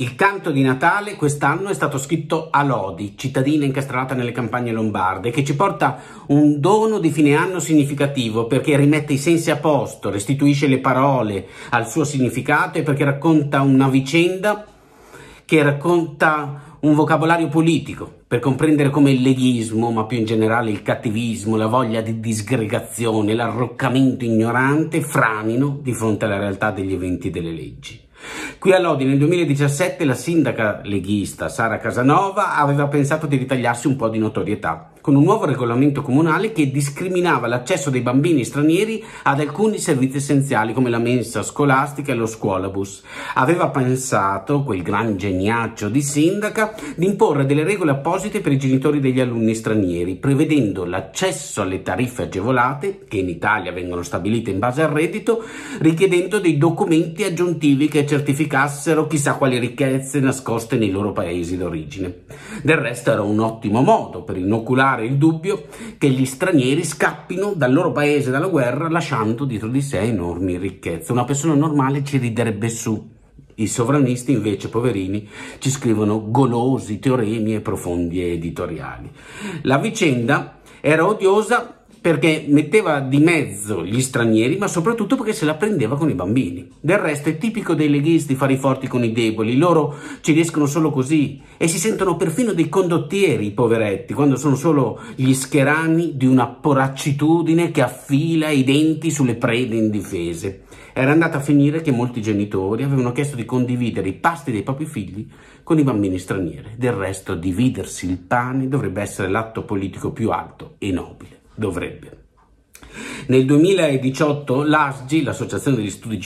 Il canto di Natale quest'anno è stato scritto a Lodi, cittadina incastrata nelle campagne lombarde, che ci porta un dono di fine anno significativo perché rimette i sensi a posto, restituisce le parole al suo significato e perché racconta una vicenda che racconta un vocabolario politico per comprendere come il leghismo, ma più in generale il cattivismo, la voglia di disgregazione, l'arroccamento ignorante franino di fronte alla realtà degli eventi e delle leggi. Qui a Lodi nel 2017 la sindaca leghista Sara Casanova aveva pensato di ritagliarsi un po' di notorietà con un nuovo regolamento comunale che discriminava l'accesso dei bambini stranieri ad alcuni servizi essenziali come la mensa scolastica e lo scuolabus. Aveva pensato, quel gran geniaccio di sindaca, di imporre delle regole apposite per i genitori degli alunni stranieri, prevedendo l'accesso alle tariffe agevolate, che in Italia vengono stabilite in base al reddito, richiedendo dei documenti aggiuntivi che certificassero chissà quali ricchezze nascoste nei loro paesi d'origine. Del resto era un ottimo modo per inoculare il dubbio che gli stranieri scappino dal loro paese dalla guerra lasciando dietro di sé enormi ricchezze. Una persona normale ci riderebbe su. I sovranisti invece, poverini, ci scrivono golosi teoremi e profondi editoriali. La vicenda era odiosa perché metteva di mezzo gli stranieri, ma soprattutto perché se la prendeva con i bambini. Del resto è tipico dei leghisti fare i forti con i deboli, loro ci riescono solo così e si sentono perfino dei condottieri, i poveretti, quando sono solo gli scherani di una poraccitudine che affila i denti sulle prede indifese. Era andata a finire che molti genitori avevano chiesto di condividere i pasti dei propri figli con i bambini stranieri. Del resto dividersi il pane dovrebbe essere l'atto politico più alto e nobile dovrebbe. Nel 2018 l'ASGI, l'Associazione degli Studi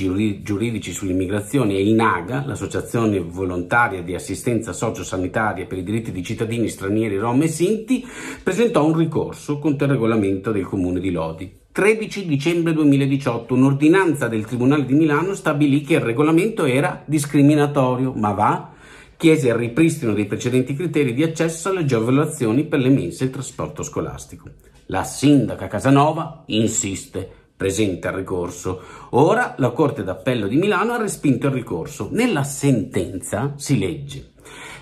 Giuridici sull'Immigrazione, e INAGA, l'Associazione Volontaria di Assistenza Sociosanitaria per i diritti di cittadini stranieri rom e sinti, presentò un ricorso contro il regolamento del Comune di Lodi. 13 dicembre 2018 un'ordinanza del Tribunale di Milano stabilì che il regolamento era discriminatorio, ma va? chiese il ripristino dei precedenti criteri di accesso alle agevolazioni per le mense e il trasporto scolastico. La sindaca Casanova insiste, presenta il ricorso. Ora la Corte d'Appello di Milano ha respinto il ricorso. Nella sentenza si legge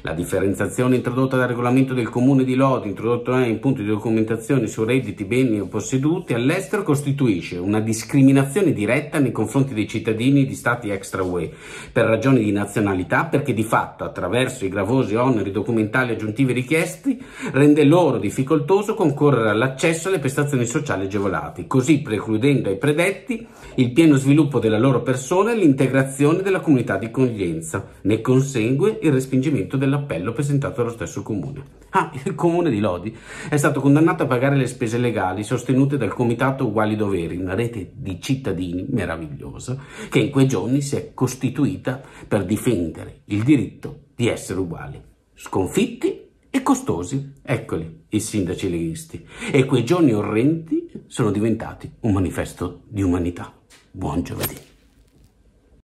la differenziazione introdotta dal regolamento del comune di Lodi, introdotto in punto di documentazione su redditi, beni o posseduti all'estero, costituisce una discriminazione diretta nei confronti dei cittadini di stati extra UE per ragioni di nazionalità, perché di fatto, attraverso i gravosi oneri documentali aggiuntivi richiesti, rende loro difficoltoso concorrere all'accesso alle prestazioni sociali agevolate, così precludendo ai predetti il pieno sviluppo della loro persona e l'integrazione della comunità di accoglienza. Ne consegue il respingimento della dell'appello presentato dallo stesso comune. Ah, il comune di Lodi è stato condannato a pagare le spese legali sostenute dal Comitato Uguali Doveri, una rete di cittadini meravigliosa che in quei giorni si è costituita per difendere il diritto di essere uguali. Sconfitti e costosi, eccoli i sindaci leghisti. E quei giorni orrendi sono diventati un manifesto di umanità. Buon giovedì.